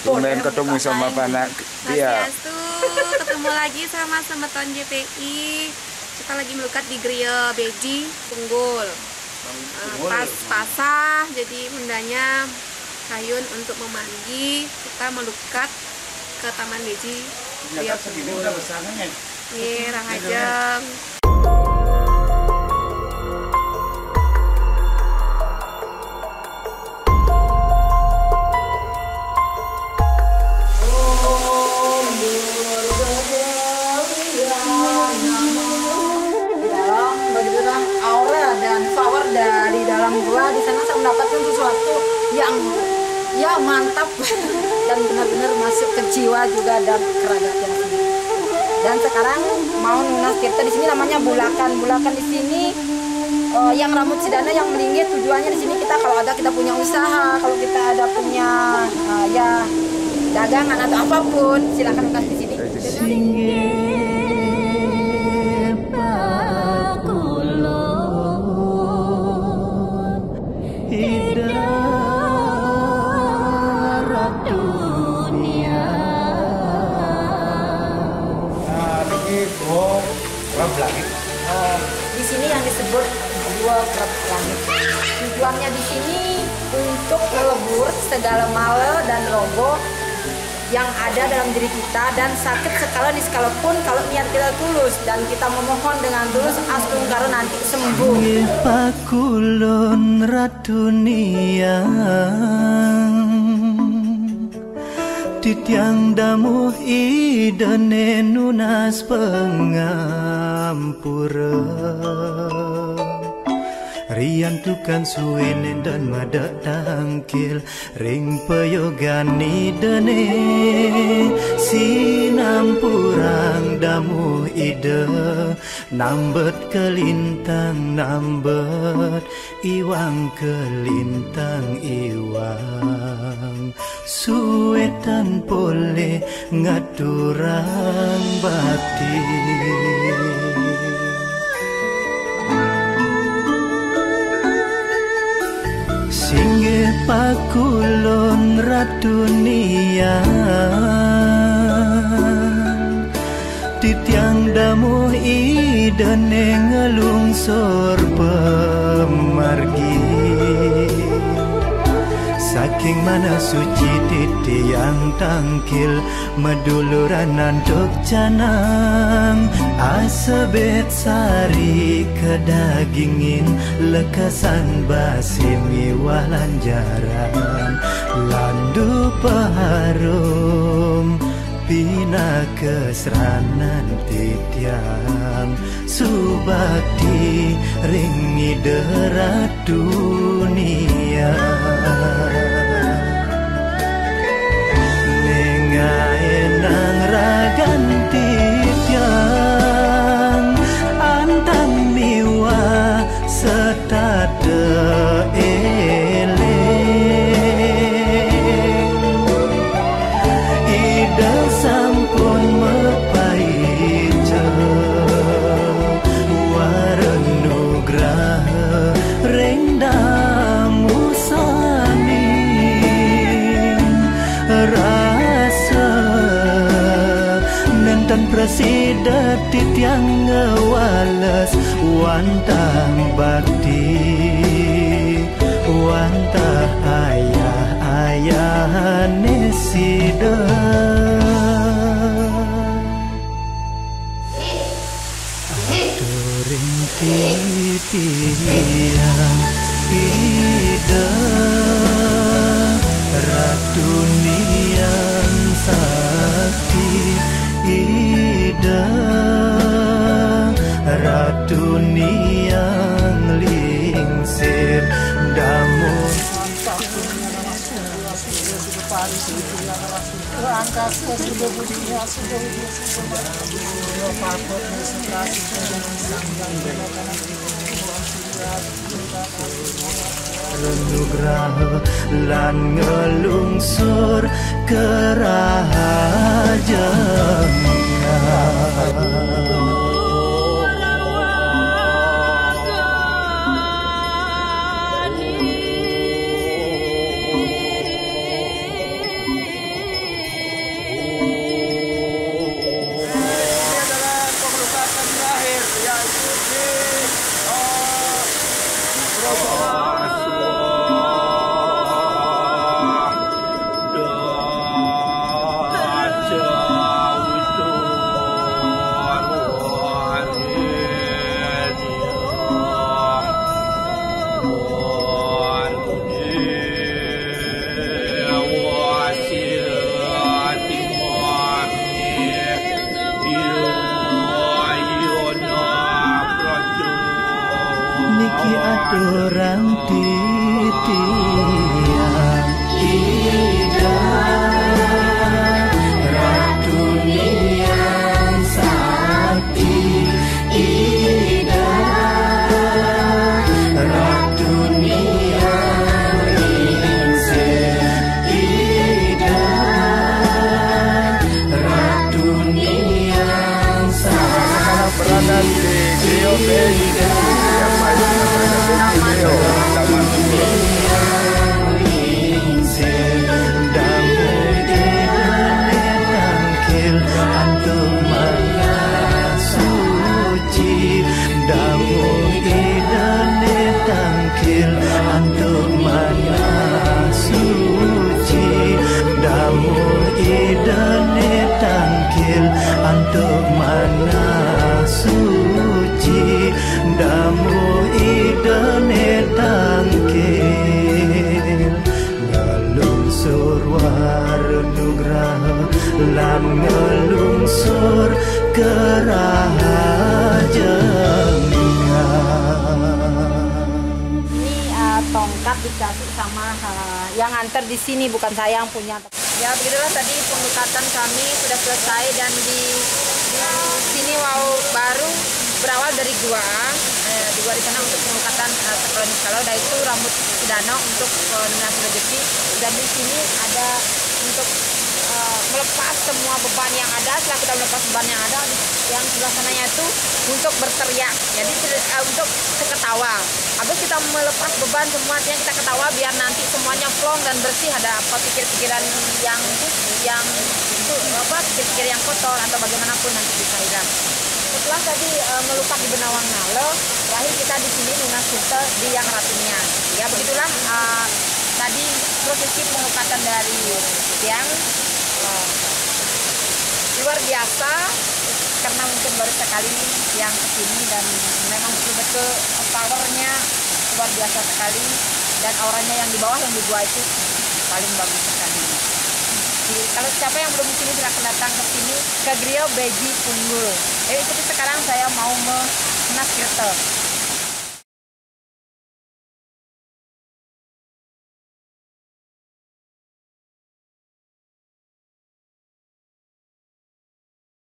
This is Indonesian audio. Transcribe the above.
Tumben ketemu sama dia. tuh ketemu lagi sama Semeton JPI. Kita lagi melukat di Gria Beji, Tunggul. Eh, Pas pasah, jadi bundanya kayun untuk memandi. Kita melukat ke Taman Beji, Gria Tunggul. Iya, Rahajeng. Mendapatkan sesuatu yang ya mantap. Dan benar-benar masuk ke jiwa juga dan keragatan dan sekarang mau nunas tirta di sini namanya bulakan. Bulakan di sini eh, yang rambut sidana yang melingit tujuannya di sini kita kalau ada kita punya usaha kalau kita ada punya eh, ya dagangan atau apa pun silakan nunas di sini Oh, di sini yang disebut dua kerap langit. Tujuannya di sini untuk melebur segala male dan logo yang ada dalam diri kita dan sakit sekala di sekalipun kalau niat kita tulus dan kita memohon dengan tulus astung karo nanti sembuh. Nggih pakulon ratunia Titiang damu idene nunas pengampura. Rian tukan suwene dan mada tangkil Ring peyogani dene. Sinampurang damu ide Nambet kelintang nambet Iwang kelintang iwang suwe dan pole ngaturan bakti pakulon radunia titiang damu ide ngelungsur pemargi. Saking mana suci titi yang tangkil Meduluran nantuk canang. Asebet sari kedagingin Lekasan basimi walanjaran Landu peharum Pina keseranan titiang Subakti ringi derat dunia night. Nenten presida titiang ngewales Wantang bakti Wantah ayah-ayah nesida Turing titiang ida Ratu lingsir damun Renugraha lan ngelungsur kerajangan idane tangkil Antuk mana suci Damu idane tangkil Ngelungsur warunugraha Lan ngelungsur kerajengan Ini uh, tongkat dikasih sama uh, yang antar di sini bukan saya yang punya. Ya begitulah tadi pengelukatan kami sudah selesai dan di, di sini mau baru berawal dari gua. Eh, di gua di sana untuk pengelukatan eh, tektonik kalau ada itu rambut sedano untuk koordinasi rezeki. Dan di sini ada untuk eh, melepas semua beban yang ada. Setelah kita melepas beban yang ada yang sebelah sananya itu untuk berteriak jadi eh, untuk ketawa habis kita melepas beban semua artinya kita ketawa biar nanti semuanya plong dan bersih. Ada apa pikir-pikiran yang yang itu apa pikir-pikir yang kotor atau bagaimanapun nanti bisa hilang. Setelah tadi eh, melukat di benawang nalo terakhir kita di sini lunas filter di yang ratunya. Ya begitulah eh, tadi prosesi pengelukatan dari yang. Eh, luar biasa karena mungkin baru sekali yang ke sini dan memang betul-betul powernya luar biasa sekali dan auranya yang di bawah yang di gua itu paling bagus sekali. Jadi, kalau siapa yang belum sini silakan datang ke sini ke Grill Beji Punggul. Jadi ikuti sekarang saya mau menas Kirte.